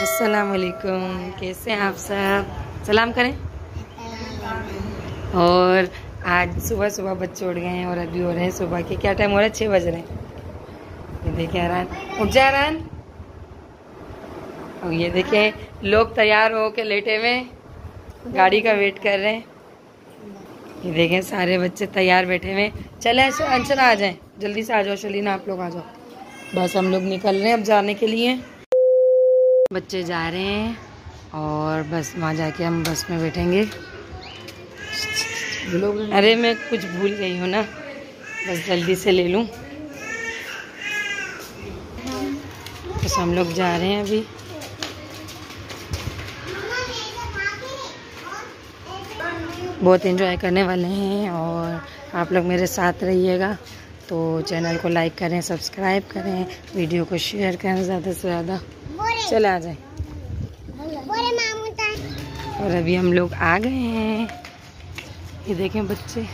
अस्सलाम वालेकुम कैसे हैं आप सब? सलाम करें। और आज सुबह सुबह बच्चे उठ गए हैं और अभी हो रहे हैं सुबह के। क्या टाइम हो रहा है? छः बज रहे हैं। ये देखें आरान। उठ जा आरान। और ये देखें लोग तैयार हो के लेटे हुए गाड़ी का वेट कर रहे हैं। ये देखें, सारे बच्चे तैयार बैठे हुए। चले अंशना आ जाएँ। जल्दी से आ जाओ, शलीना, आप लोग आ जाओ। बस हम लोग निकल रहे हैं अब जाने के लिए। बच्चे जा रहे हैं और बस वहाँ जाके हम बस में बैठेंगे। अरे मैं कुछ भूल गई हूँ ना। बस जल्दी से ले लूँ। बस हम लोग जा रहे हैं अभी। बहुत एंजॉय करने वाले हैं और आप लोग मेरे साथ रहिएगा। तो चैनल को लाइक करें सब्सक्राइब करें वीडियो को शेयर करें ज़्यादा से ज़्यादा। चले आ जाए और अभी हम लोग आ गए हैं। ये देखें बच्चे।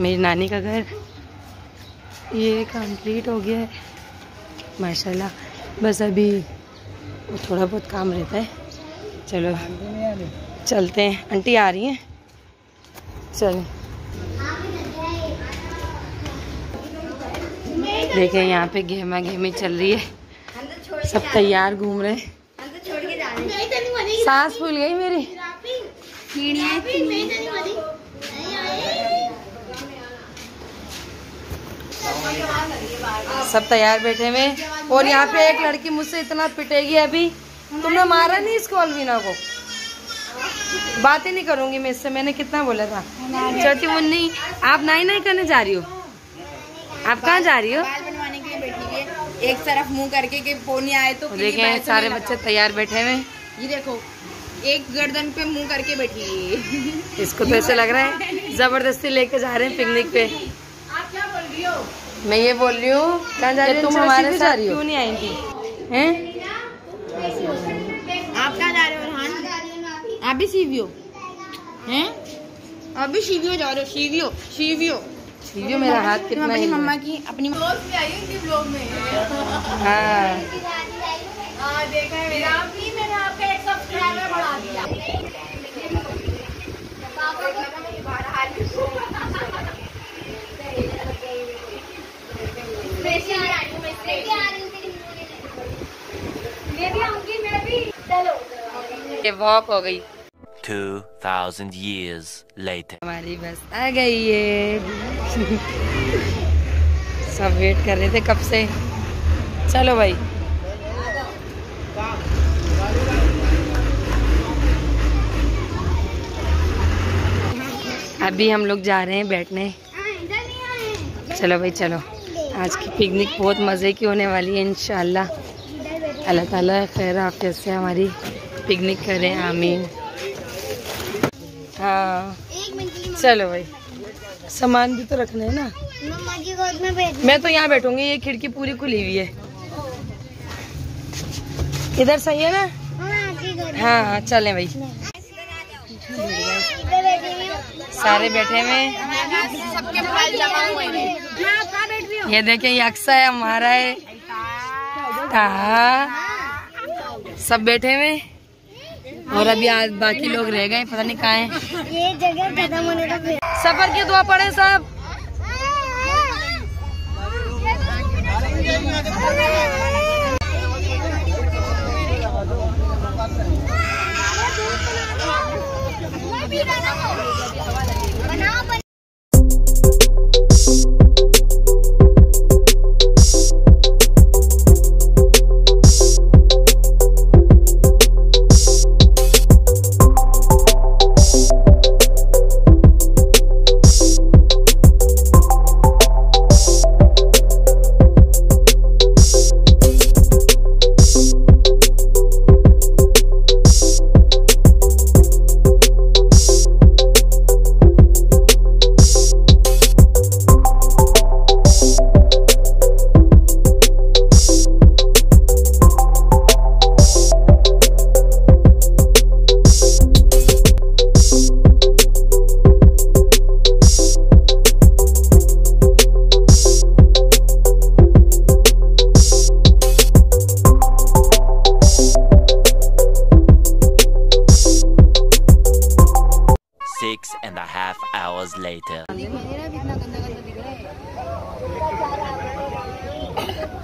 मेरी नानी का घर। ये कंप्लीट हो गया है। माशाल्लाह। बस अभी थोड़ा बहुत काम रहता है। चलो चलते हैं। आंटी आ रही हैं। चल। देखें यहाँ पे गेमा गेमी चल रही है। सब तैयार घूम रहे सांस फूल गई मेरी। सब तैयार बैठे हुए और यहाँ पे एक लड़की मुझसे इतना पिटेगी अभी। तुमने मारा नहीं इसको अलवीना को? बात ही नहीं करूँगी मैं इससे। मैंने कितना बोला था? चौथी मुन्नी आप नाई नहीं करने जा रही हो? आप कहाँ जा रही हो बाल बनवाने के लिए बैठी हुई है एक तरफ़ मुँह करके कि पोनी आए तो किसी देखें सारे बच्चे तैयार बैठे हुए ये देखो एक गर्दन पे मुँह करके बैठी है इसको तो ऐसे लग रहा है ज़बरदस्ती लेके जा रहे हैं पिकनिक पे। आप क्या बोल रही हो? मैं ये बोल रही हूँ कहाँ जा रही हो? तुम हमारे साथ क्यों नहीं आई थी? हैं? आप कहाँ जा रहे हो रहान? आप भी सीवियो? हैं। आप भी शिवियो जा रहे हो? शिवियो शिवियो ये मेरा हाथ कितना अपनी मम्मा की अपनी ब्लॉग में। हाँ। हाँ देखा है मेरा भी मैंने। आपका एक सब्सक्राइबर बढ़ा दिया ये वॉक हो गई। 2,000 years later. हमारी बस आ गई है। सब वेट कर रहे थे कब से। चलो भाई। अभी हम लोग जा रहे हैं बैठने। चलो भाई चलो। आज की पिकनिक बहुत मज़े की होने वाली है इंशाल्लाह। अल्लाह ताला खैर आफियत से हमारी पिकनिक करें आमीन। हाँ। चलो भाई। सामान भी तो रखना है ना। में तो यहाँ बैठूँगी ये खिड़की पूरी खुली हुई है। इधर सही है ना? हाँ हाँ हाँ चलें भाई। सारे बैठे हुए हैं। ये देखे ये अक्सा है हमारा है। हाँ। सब बैठे हुए। और अभी आज बाकी लोग रह गए पता नहीं कहा है। ये जगह खत्म होने का सफ़र की दुआ पड़े सब? बनाओ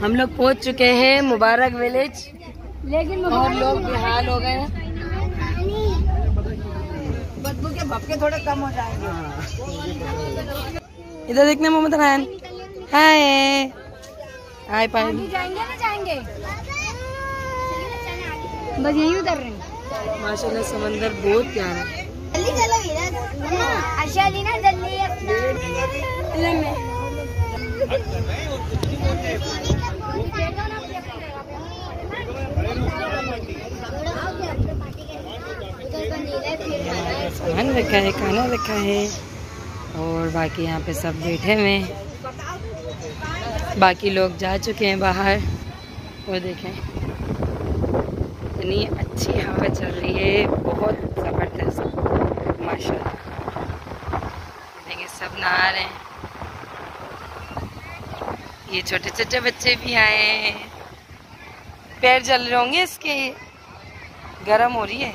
हम लोग पहुँच चुके हैं मुबारक विलेज। लेकिन और लोग बेहाल हो गए हैं। बदबू के भपके थोड़े कम हो जाएँगे। इधर देखने मोहम्मद रैन हाय। हाय पायल। जाएँगे ना जाएँगे? बस यही उतर रहे हैं। माशाल्लाह समंदर बहुत प्यारा जल्दी चलो इधर। अच्छा जी ना जल्दी। अपना सामान रखा है, खाना रखा है। और बाकी यहाँ पे सब बैठे हुए हैं। बाकी लोग जा चुके हैं बाहर। वो देखें, इतनी अच्छी हवा चल रही है, बहुत ज़बरदस्त, माशाल्लाह। देखिए सब नहा रहे हैं। ये छोटे छोटे बच्चे भी आए हैं। पैर जल रहे होंगे इसके। गर्म हो रही है।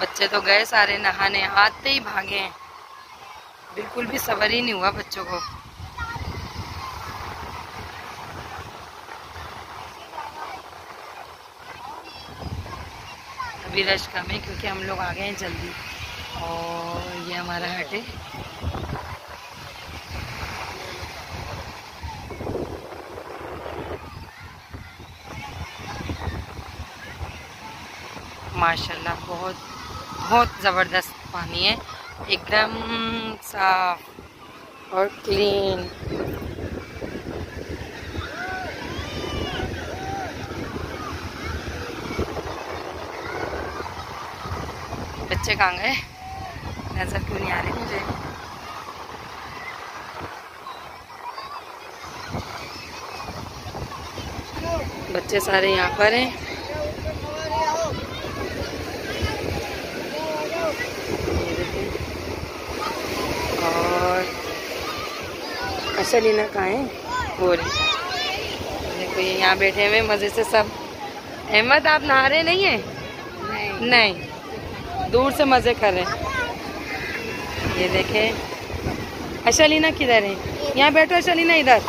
बच्चे तो गए सारे, नहाने, आते ही भागे हैं। बिल्कुल भी सबर ही नहीं हुआ बच्चों को। अभी रश कम है क्योंकि हम लोग आ गए हैं जल्दी। और ये हमारा हट है। माशाल्लाह, बहुत बहुत ज़बरदस्त पानी है। एकदम साफ़ और क्लीन बच्चे कहाँ गए नज़र क्यों नहीं आ रही मुझे? बच्चे सारे यहाँ पर हैं। और अशलीना कहाँ है? वो देखो ये यहाँ बैठे हुए मज़े से सब। अहमद आप नहा रहे नहीं है? नहीं, नहीं। दूर से मज़े कर रहे हैं। ये देखें। अशलीना किधर है? यहाँ बैठो अशलीना इधर।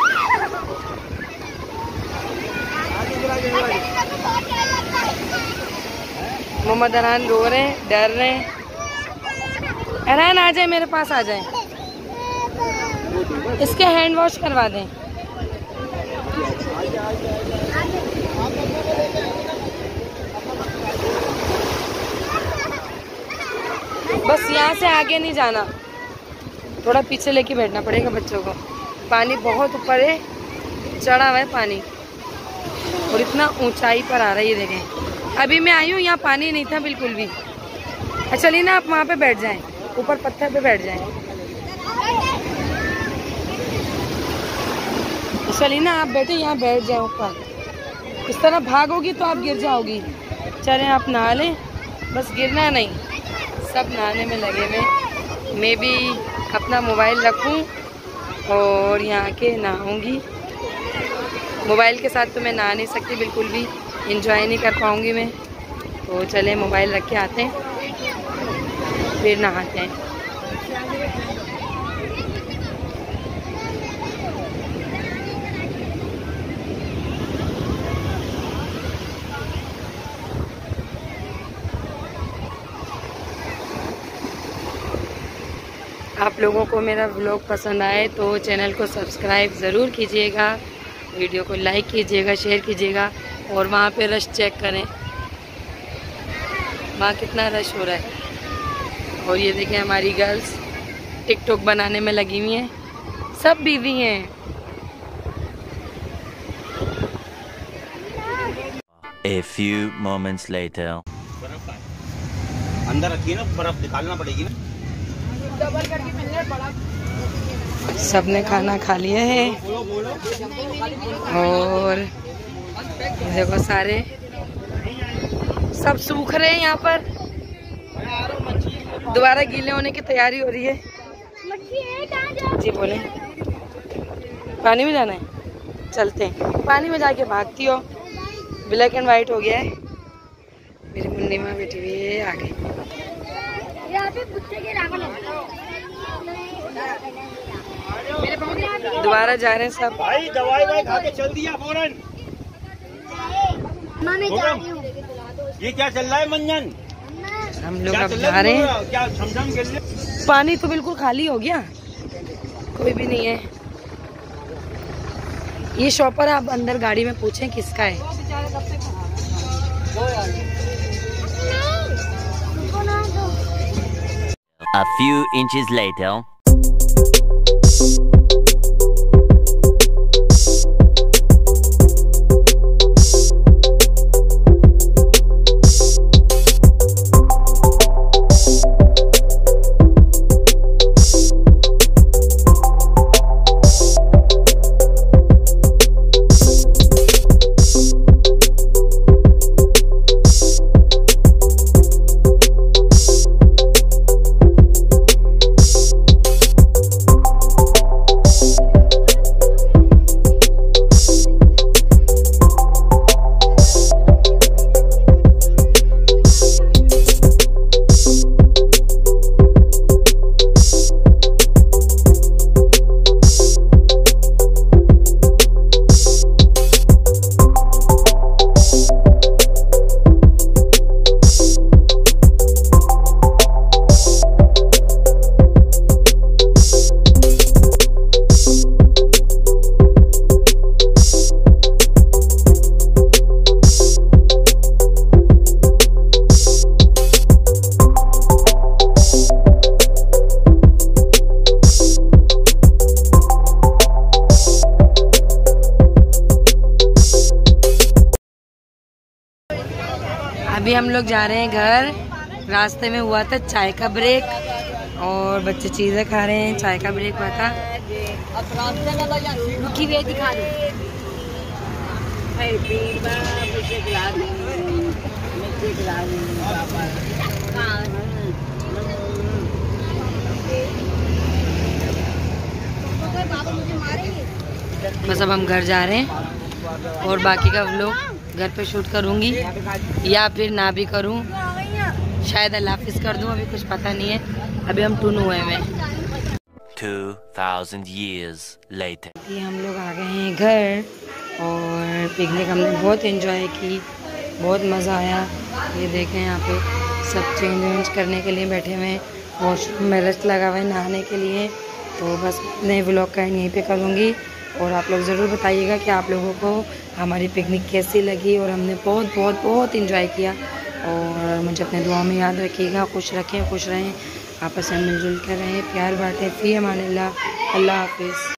मोहम्मद अरहान रो रहे हैं, डर रहे हैं। अरहान, आ जाए, मेरे पास आ जाए। इसके हैंड वॉश करवा दें। बस यहाँ से आगे नहीं जाना। थोड़ा पीछे लेके बैठना पड़ेगा बच्चों को। पानी बहुत ऊपर है, चढ़ा हुआ है पानी। और इतना ऊंचाई पर आ रहा है ये देखें। अभी मैं आई हूँ, यहाँ पानी नहीं था बिल्कुल भी। अच्छा चलिए ना आप वहाँ पे बैठ जाएँ। ऊपर पत्थर पे बैठ जाएँ। चलिए ना आप बैठे, यहाँ बैठ जाए ऊपर। इस तरह भागोगी तो आप गिर जाओगी। चले, आप नहा लें। बस गिरना नहीं। सब नहाने में लगे हुए। मैं भी अपना मोबाइल रखूँ और यहाँ के नहाऊँगी। मोबाइल के साथ तो मैं नहा नहीं सकती, बिल्कुल भी इंजॉय नहीं कर पाऊँगी मैं। तो चले, मोबाइल रख के आते हैं, फिर नहाते हैं। आप लोगों को मेरा ब्लॉग पसंद आए तो चैनल को सब्सक्राइब ज़रूर कीजिएगा वीडियो को लाइक कीजिएगा शेयर कीजिएगा और वहाँ पे रश चेक करें। वहाँ कितना रश हो रहा है। और ये देखें हमारी गर्ल्स टिकटॉक बनाने में लगी हुई हैं। सब बीवी हैं। A few moments later. अंदर रखिए ना बर्फ़ निकालना पड़ेगी ना। सबने खाना खा लिया है। और देखो सारे। सब सूख रहे हैं यहाँ पर। दोबारा गीले होने की तैयारी हो रही है। जी, बोले। पानी में जाना है? चलते हैं। पानी में जाके भागती हो। ब्लैक एंड वाइट हो गया है। मेरी मुन्नी माँ बैठी हुई है आगे। दोबारा जा रहे हैं सब। भाई दवाई वाई खा के चल दिया फ़ौरन। मैं जा रही हूँ। ये क्या चल रहा है मंजन? हम लोग अब जा रहे हैं। पानी तो बिल्कुल खाली हो गया। कोई भी नहीं है। ये शॉपर आप अंदर गाड़ी में पूछें किसका है? A few inches later. अभी हम लोग जा रहे हैं घर। रास्ते में हुआ था चाय का ब्रेक और बच्चे चीज़ें खा रहे हैं चाय का ब्रेक हुआ था। रुकी हुई दिखा दो। बस अब हम घर जा रहे हैं और बाकी का व्लॉग घर पे शूट करूँगी या फिर ना भी करूँ। शायद अल्लाह हाफिज़ कर दूँ अभी कुछ पता नहीं है। अभी हम टून हुए हैं। 2000 years later. ये हम लोग आ गए हैं घर और पिकनिक हमने बहुत एंजॉय की बहुत मज़ा आया। ये देखें यहाँ पे सब चेंज वेंज करने के लिए बैठे हुए हैं। वॉशरूम में रेस्ट लगा हुआ है नहाने के लिए। तो बस नए ब्लॉग का यहीं पे करूँगी। और आप लोग ज़रूर बताइएगा कि आप लोगों को हमारी पिकनिक कैसी लगी और हमने बहुत बहुत बहुत इन्जॉय किया। और मुझे अपने दुआ में याद रखिएगा, खुश रखें, खुश रहें, आपस में मिलजुल कर रहें, प्यार बांटें, फ़ी अमान अल्लाह हाफिज़।